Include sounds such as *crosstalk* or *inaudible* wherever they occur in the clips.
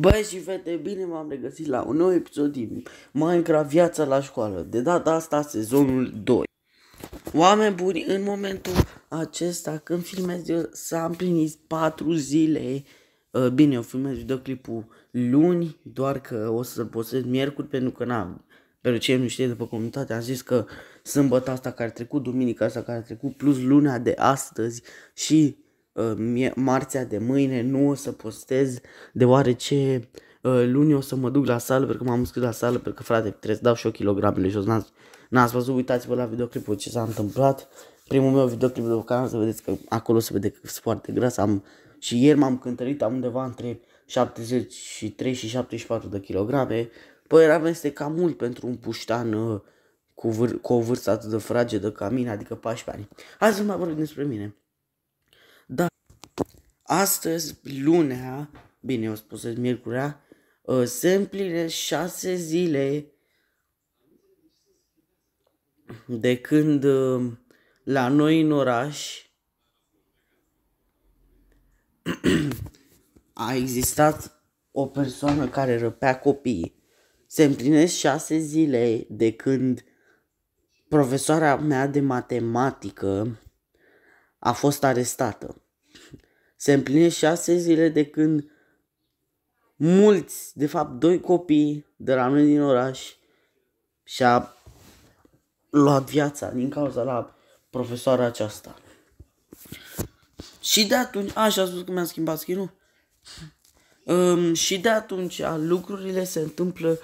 Băi și fete, bine m-am regăsit la un nou episod din Minecraft Viața la școală. De data asta sezonul 2. Oameni buni, în momentul acesta când filmez eu s-a împlinit 4 zile. Uh, bine, eu filmez videoclipul luni, doar că o să-l postez miercuri pentru că n-am. Pentru ce nu știe după comunitate, am zis că sâmbătă asta care a trecut, duminica asta care a trecut, plus luna de astăzi și uh, marțea de mâine nu o să postez, deoarece uh, luni o să mă duc la sală, pentru că m-am înscris la sală, pentru că frate, trebuie să dau și eu kilogramele jos, n-ați, n-ați văzut, uitați-vă la videoclipul ce s-a întâmplat, primul meu videoclip de canal, să vedeți că acolo se vede că sunt foarte gras, am, și ieri m-am cântărit, am undeva între 73 și 74 de kilograme, păi era este cam mult pentru un puștan uh, cu, vâr- cu o vârstă atât de fragedă ca mine, adică 14 ani. Hai să mai vorbim despre mine. Da, astăzi, lunea, bine, eu spus miercurea, uh, se împline șase zile de când uh, la noi în oraș *clears throat* a existat o persoană care răpea copiii. Se împlinesc șase zile de când profesoara mea de matematică a fost arestată. Se împlinesc șase zile de când mulți, de fapt doi copii de la noi din oraș și-a luat viața din cauza la profesoara aceasta. Și de atunci, așa a spus că mi-a schimbat skinul. Um, și de atunci lucrurile se întâmplă,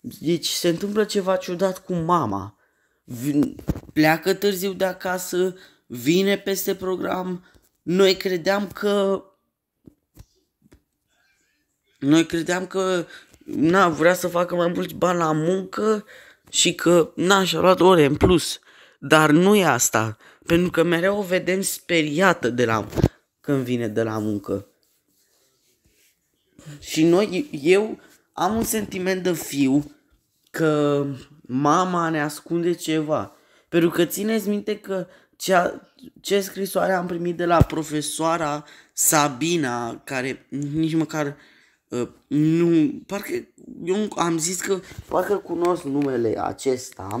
deci se întâmplă ceva ciudat cu mama. Vin, pleacă târziu de acasă, vine peste program. Noi credeam că noi credeam că na, vrea să facă mai mulți bani la muncă și că na, și-a luat ore în plus. Dar nu e asta, pentru că mereu o vedem speriată de la când vine de la muncă. Și noi, eu am un sentiment de fiu că mama ne ascunde ceva. Pentru că țineți minte că cea, ce scrisoare am primit de la profesoara Sabina, care nici măcar uh, nu, parcă eu am zis că parcă cunosc numele acesta,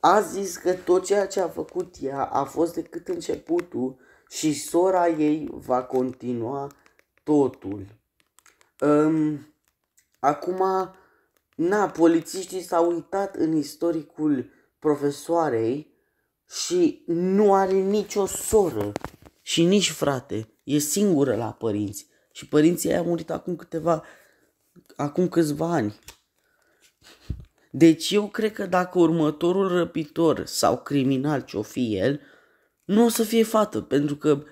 a zis că tot ceea ce a făcut ea a fost decât începutul și sora ei va continua totul. Um, acum, na, polițiștii s-au uitat în istoricul profesoarei și nu are nicio soră și nici frate. E singură la părinți. Și părinții ei au murit acum câteva, acum câțiva ani. Deci eu cred că dacă următorul răpitor sau criminal ce-o fi el, nu o să fie fată, pentru că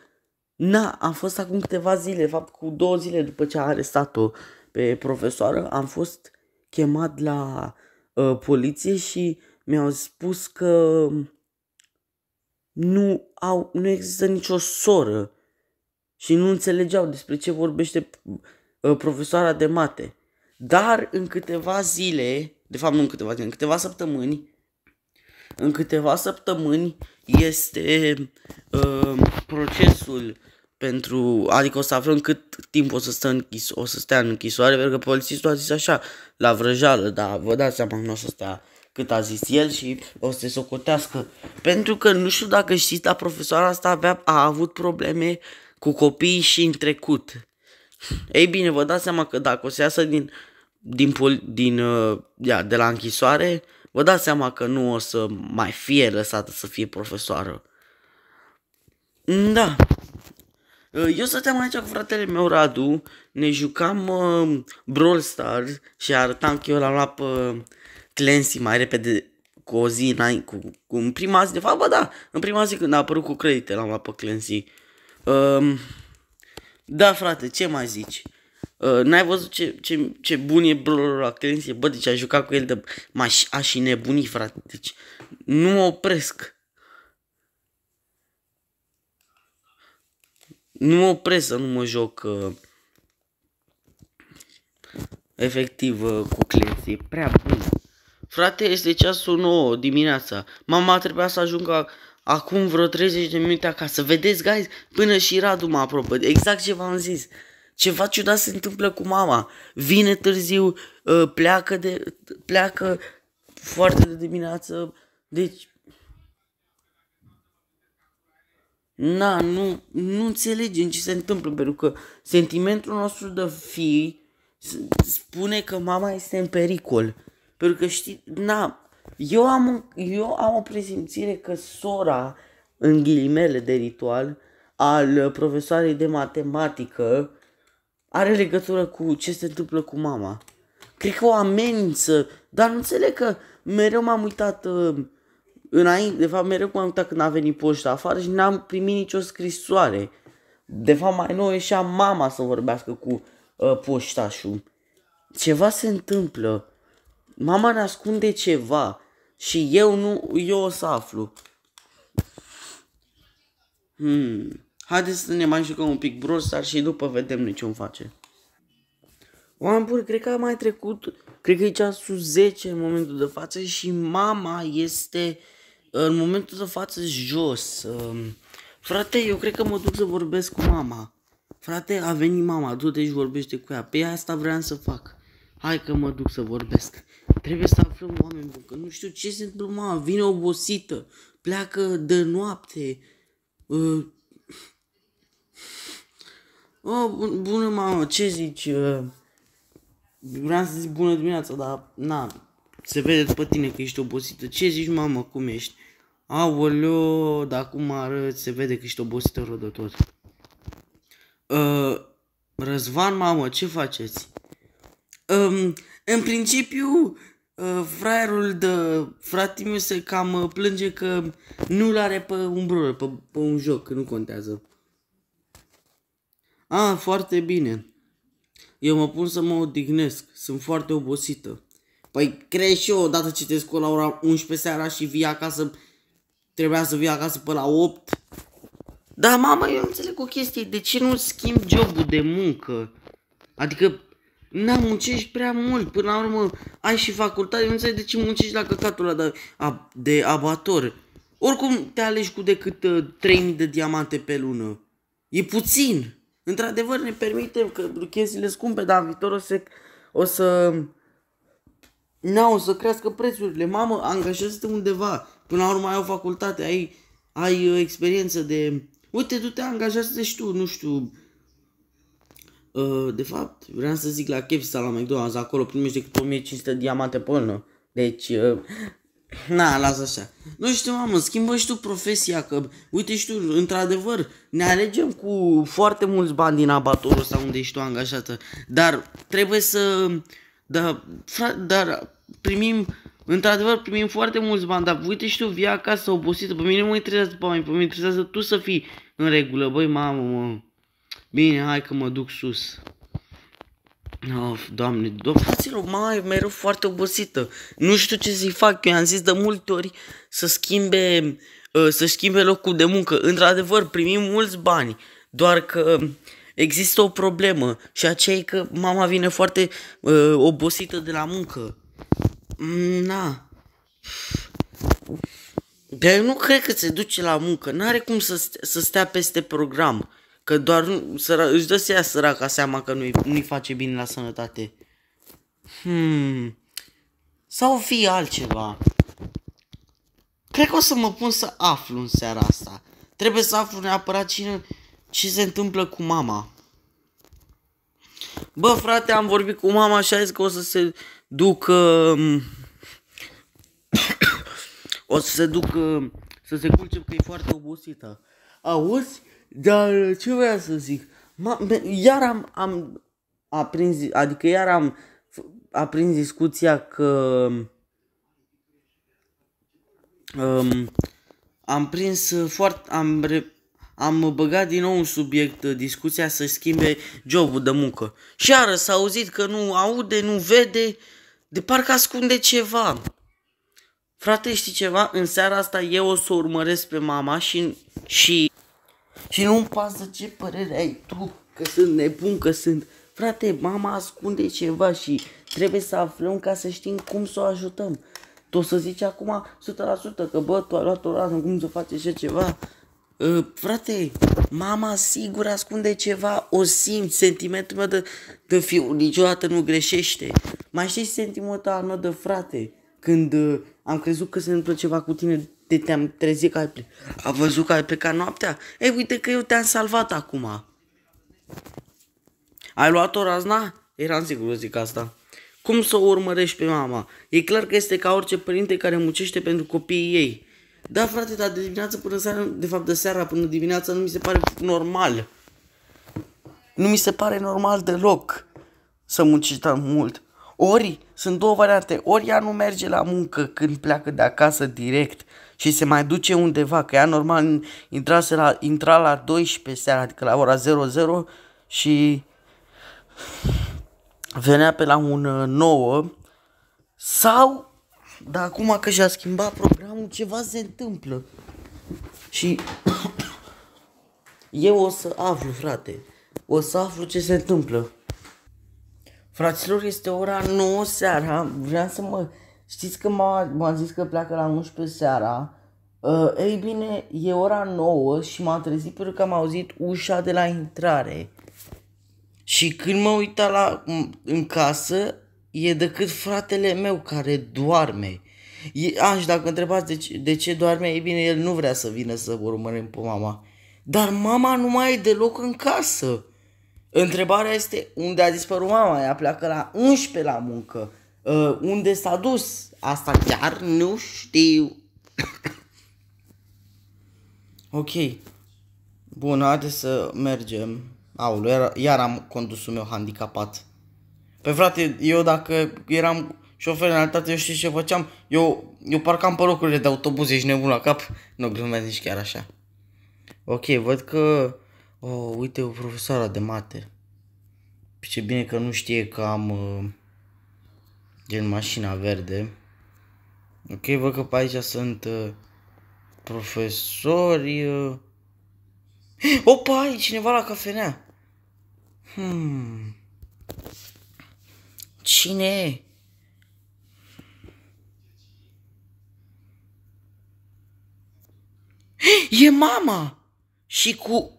Na, am fost acum câteva zile, fapt cu două zile după ce a arestat-o pe profesoară, am fost chemat la uh, poliție și mi-au spus că nu, au, nu există nicio soră și nu înțelegeau despre ce vorbește uh, profesoara de mate. Dar în câteva zile, de fapt nu în câteva zile, în câteva săptămâni, în câteva săptămâni este uh, procesul pentru, adică o să aflăm cât timp o să, stă închis, o să stea în închisoare, pentru că polițistul a zis așa, la vrăjală, dar vă dați seama că nu o să stea cât a zis el și o să se socotească. Pentru că nu știu dacă știți, dar profesoara asta avea, a avut probleme cu copiii și în trecut. Ei bine, vă dați seama că dacă o să iasă din, din, din, din uh, ia, de la închisoare, vă dați seama că nu o să mai fie lăsată să fie profesoară. Da. Eu stăteam aici cu fratele meu Radu, ne jucam uh, Brawl Stars și arătam că eu l-am luat pe Clancy mai repede cu o zi înainte, cu, cu în prima zi, de fapt, bă, da, în prima zi când a apărut cu credite l-am luat pe Clancy. Uh, da, frate, ce mai zici? Uh, n-ai văzut ce, ce, ce bun e Brawl la Clancy? Bă, deci a jucat cu el de... M-aș a și nebunit, frate, deci nu mă opresc. nu mă opresc să nu mă joc uh, efectiv uh, cu clienții. E prea bun. Frate, este ceasul 9 dimineața. Mama trebuia să ajungă acum vreo 30 de minute acasă. Vedeți, guys, până și Radu mă aprobă. Exact ce v-am zis. Ceva ciudat se întâmplă cu mama. Vine târziu, uh, pleacă, de, pleacă foarte de dimineață. Deci, na, nu, nu înțelegem ce se întâmplă, pentru că sentimentul nostru de fi spune că mama este în pericol. Pentru că știi, na, eu am, eu am o presimțire că sora, în ghilimele de ritual, al profesoarei de matematică, are legătură cu ce se întâmplă cu mama. Cred că o amenință, dar nu înțeleg că mereu m-am uitat uh, înainte, de fapt mereu m-am uitat când a venit poșta afară și n-am primit nicio scrisoare. De fapt mai nou ieșea mama să vorbească cu uh, poștașul. Ceva se întâmplă. Mama ne ascunde ceva și eu nu, eu o să aflu. Hmm. Haideți să ne mai jucăm un pic Brawl și după vedem noi ce o face. Oameni buni, cred că a mai trecut, cred că e ceasul 10 în momentul de față și mama este în momentul de față jos. Um, frate, eu cred că mă duc să vorbesc cu mama. Frate, a venit mama, du-te și vorbește cu ea. Pe asta vreau să fac. Hai că mă duc să vorbesc. Trebuie să aflăm oameni buni, că nu știu ce se întâmplă, mama. Vine obosită, pleacă de noapte. Uh, Oh, bun, bună mamă, ce zici? Uh, vreau să zic bună dimineața, dar na, se vede după tine că ești obosită. Ce zici mamă, cum ești? Aoleo, dar cum arăți, se vede că ești obosită rău de tot. Uh, Răzvan, mamă, ce faceți? Um, în principiu, uh, fraierul de frate meu se cam uh, plânge că nu-l are pe un brol, pe, pe un joc, că nu contează. A, foarte bine. Eu mă pun să mă odihnesc. Sunt foarte obosită. Păi crezi și eu, odată ce te scol la ora 11 seara și vii acasă, trebuia să vii acasă pe la 8. Da, mama, eu înțeleg o chestie. De ce nu schimb jobul de muncă? Adică, n-am muncești prea mult. Până la urmă, ai și facultate. Nu înțeleg de ce muncești la căcatul ăla de, de abator. Oricum te alegi cu decât uh, 3000 de diamante pe lună. E puțin. Într-adevăr ne permitem că chestiile scumpe, dar în viitor o să, o să Na, o să crească prețurile. Mamă, angajează-te undeva. Până la urmă ai o facultate, ai, ai uh, experiență de... Uite, tu te angajează și tu, nu știu... Uh, de fapt, vreau să zic la KFC sau la McDonald's, acolo primești decât 1500 diamante pe lună. Deci, uh, Na, lasă așa. Nu știu, mamă, schimbă și tu profesia, că, uite și tu, într-adevăr, ne alegem cu foarte mulți bani din abatorul ăsta unde ești tu angajată, dar trebuie să, da, fra, dar primim, într-adevăr, primim foarte mulți bani, dar uite și tu, vii acasă obosită, pe mine nu mă interesează pe mine, pe mine interesează tu să fii în regulă, băi, mamă, mă. Bine, hai că mă duc sus. Of, doamne, do- fraților, mai mereu foarte obosită. Nu știu ce să-i fac, eu am zis de multe ori să schimbe, uh, să schimbe locul de muncă. Într-adevăr, primim mulți bani, doar că există o problemă și aceea e că mama vine foarte uh, obosită de la muncă. Mm, na. Dar eu nu cred că se duce la muncă, n-are cum să, stea, să stea peste program. Că doar nu, săra, își dă seama săraca seama că nu-i, nu-i face bine la sănătate. Hmm. Sau fi altceva. Cred că o să mă pun să aflu în seara asta. Trebuie să aflu neapărat cine, ce se întâmplă cu mama. Bă, frate, am vorbit cu mama și a zis că o să se ducă... *coughs* o să se ducă... Să se culce că e foarte obosită. Auzi? Dar ce vreau să zic? Ma, iar am, am aprins, adică iar am aprins discuția că um, am prins foarte, am, re, am băgat din nou un subiect discuția să schimbe jobul de muncă. Și iară s-a auzit că nu aude, nu vede, de parcă ascunde ceva. Frate, știi ceva? În seara asta eu o să urmăresc pe mama și, și și nu-mi pasă ce părere ai tu, că sunt nebun, că sunt... Frate, mama ascunde ceva și trebuie să aflăm ca să știm cum să o ajutăm. Tu o să zici acum 100% că bă, tu ai luat o rază, cum să faci așa ceva? Uh, frate, mama sigur ascunde ceva, o simt, sentimentul meu de, de fiu niciodată nu greșește. Mai știi sentimentul al meu de frate, când uh, am crezut că se întâmplă ceva cu tine, de te-am trezit că ai plecat. A văzut că ai plecat noaptea? Ei, uite că eu te-am salvat acum. Ai luat o razna? Eram sigur să zic asta. Cum să o urmărești pe mama? E clar că este ca orice părinte care muncește pentru copiii ei. Da, frate, dar de dimineață până seara, de fapt de seara până dimineața nu mi se pare normal. Nu mi se pare normal deloc să muncești tan mult. Ori sunt două variante, ori ea nu merge la muncă când pleacă de acasă direct și se mai duce undeva, că ea normal intrase la, intra la 12 seara, adică la ora 00 și venea pe la un 9 uh, sau, dar acum că și-a schimbat programul, ceva se întâmplă. Și *coughs* eu o să aflu, frate, o să aflu ce se întâmplă. Fraților, este ora 9 seara, vreau să mă... Știți că m-a, zis că pleacă la 11 seara? Uh, ei bine, e ora 9 și m-am trezit pentru că am auzit ușa de la intrare. Și când mă uita la, în casă, e decât fratele meu care doarme. E, a, și dacă întrebați de ce, de ce doarme, e bine, el nu vrea să vină să urmărim pe mama. Dar mama nu mai e deloc în casă. Întrebarea este unde a dispărut mama? Ea pleacă la 11 la muncă. Uh, unde s-a dus? Asta chiar nu știu. *laughs* ok. Bun, haideți să mergem. Aulu, iar, iar am condusul meu handicapat. Pe frate, eu dacă eram șofer în realitate, eu știu ce făceam? Eu, eu parcam pe locurile de autobuz, ești nebun la cap? Nu glumesc nici chiar așa. Ok, văd că... Oh, uite, o profesoară de mate. Ce bine că nu știe că am... Uh, gen mașina verde. Ok, văd că pe aici sunt uh, profesori. Uh... *gasps* Opa, e cineva la cafenea. Hmm. Cine e? *gasps* E mama! Și cu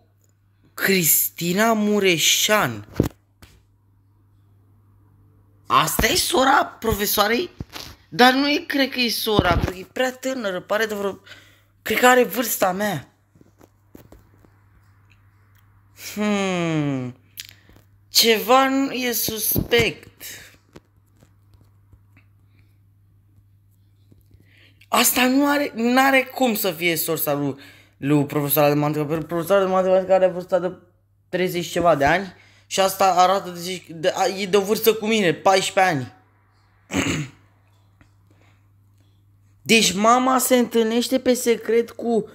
Cristina Mureșan. Asta e sora profesoarei? Dar nu e, cred că e sora, pentru că e prea tânără, pare de vreo... Cred că are vârsta mea. Hmm... Ceva nu e suspect. Asta nu are, nu are cum să fie sorsa lui, lui profesorul de matematică. Profesorul de matematică are vârsta de 30 ceva de ani și asta arată de, de, e de o vârstă cu mine, 14 ani. *clears throat* Deci mama se întâlnește pe secret cu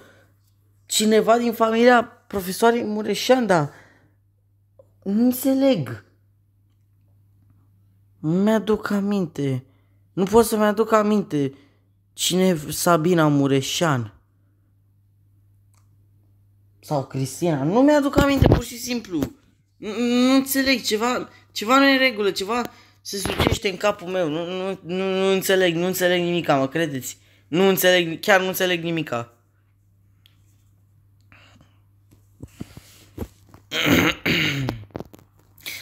cineva din familia profesoarei Mureșan, dar nu înțeleg. Nu mi-aduc aminte. Nu pot să mi-aduc aminte. Cine e Sabina Mureșan? Sau Cristina? Nu mi-aduc aminte, pur și simplu. Nu înțeleg, ceva, ceva nu e în regulă, ceva se sucește în capul meu. Nu, nu, nu, nu înțeleg, nu înțeleg nimica, mă credeți. Nu înțeleg, chiar nu înțeleg nimica.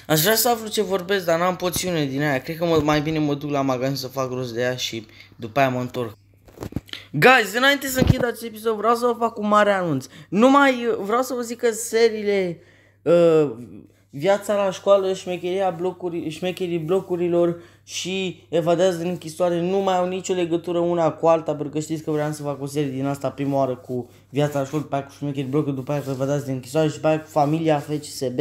Aș vrea să aflu ce vorbesc, dar n-am poțiune din aia. Cred că mă, mai bine mă duc la magazin să fac rost de ea și după aia mă întorc. Guys, înainte să închid acest episod, vreau să vă fac un mare anunț. Nu mai vreau să vă zic că seriile uh, Viața la școală, șmecheria blocuri, șmecherii blocurilor și evadează din închisoare nu mai au nicio legătură una cu alta, pentru că știți că vreau să fac o serie din asta prima oară cu Viața la școală, după aia cu șmecherii blocuri, după aia cu evadează din închisoare și după aia cu familia FCSB.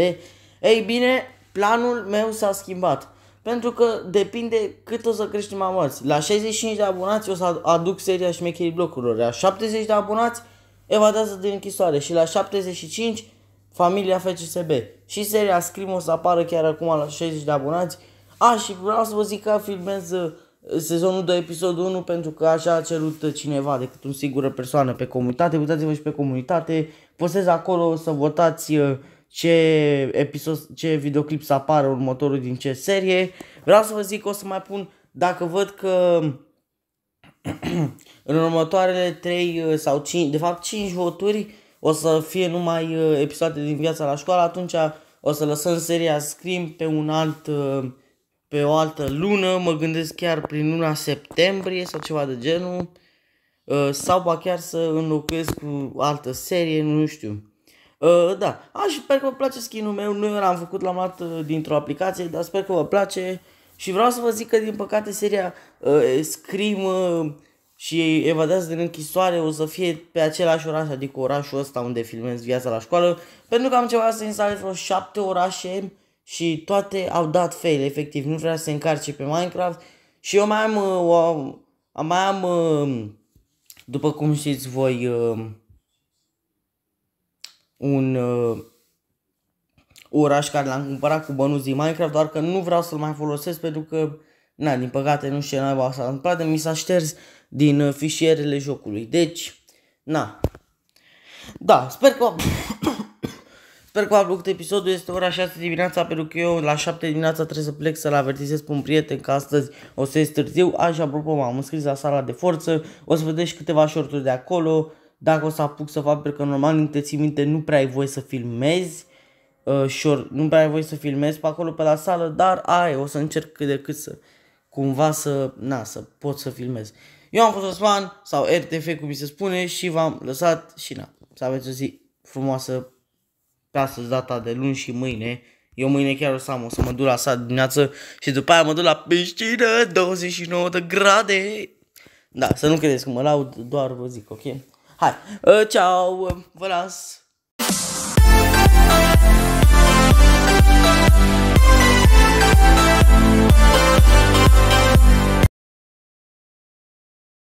Ei bine, planul meu s-a schimbat. Pentru că depinde cât o să creștem abonați. La 65 de abonați o să aduc seria șmecherii blocurilor. La 70 de abonați evadează din închisoare. Și la 75 familia FCSB. Și seria Scream o să apară chiar acum la 60 de abonați. A, și vreau să vă zic că filmez uh, sezonul 2, episodul 1, pentru că așa a cerut cineva decât o singură persoană pe comunitate. Uitați-vă și pe comunitate. Postez acolo să votați uh, ce episod, ce videoclip să apară următorul din ce serie. Vreau să vă zic că o să mai pun, dacă văd că *clears throat* în următoarele 3 uh, sau 5, de fapt 5 voturi, o să fie numai uh, episoade din viața la școală, atunci o să lăsăm seria Scream pe un alt uh, pe o altă lună, mă gândesc chiar prin luna septembrie sau ceva de genul, uh, sau ba chiar să înlocuiesc cu altă serie, nu știu. Uh, da, aș sper că vă place skin-ul meu, nu l-am făcut, l-am luat uh, dintr-o aplicație, dar sper că vă place și vreau să vă zic că din păcate seria Scream și evadează din închisoare o să fie pe același oraș, adică orașul ăsta unde filmez viața la școală, pentru că am ceva să instalez vreo șapte orașe și toate au dat fail, efectiv, nu vrea să se încarce pe Minecraft. Și eu mai am, uh, o, mai am, uh, după cum știți voi, uh, un uh, oraș care l-am cumpărat cu bănuți din Minecraft, doar că nu vreau să-l mai folosesc pentru că, na, din păcate nu știu ce naiba s-a întâmplat, mi s-a șters din uh, fișierele jocului. Deci, na. Da, sper că *coughs* Sper că v-a plăcut episodul, este ora 6 dimineața pentru că eu la 7 dimineața trebuie să plec să-l avertizez pe un prieten că astăzi o să ies târziu. Așa, apropo, m-am înscris la sala de forță, o să vedeți câteva shorturi de acolo, dacă o să apuc să fac, pentru că normal, nu te ții minte, nu prea ai voie să filmezi, uh, short, nu prea ai voie să filmezi pe acolo pe la sală, dar ai, o să încerc cât de cât să, cumva să, na, să pot să filmez. Eu am fost Osman, sau RTV cum mi se spune, și v-am lăsat și na, să aveți o zi frumoasă pe astăzi data de luni și mâine. Eu mâine chiar o să am, o să mă duc la sat dimineață și după aia mă duc la piscină, 29 de grade. Da, să nu credeți că mă laud, doar vă zic, ok? Hai, uh, ceau, vă las!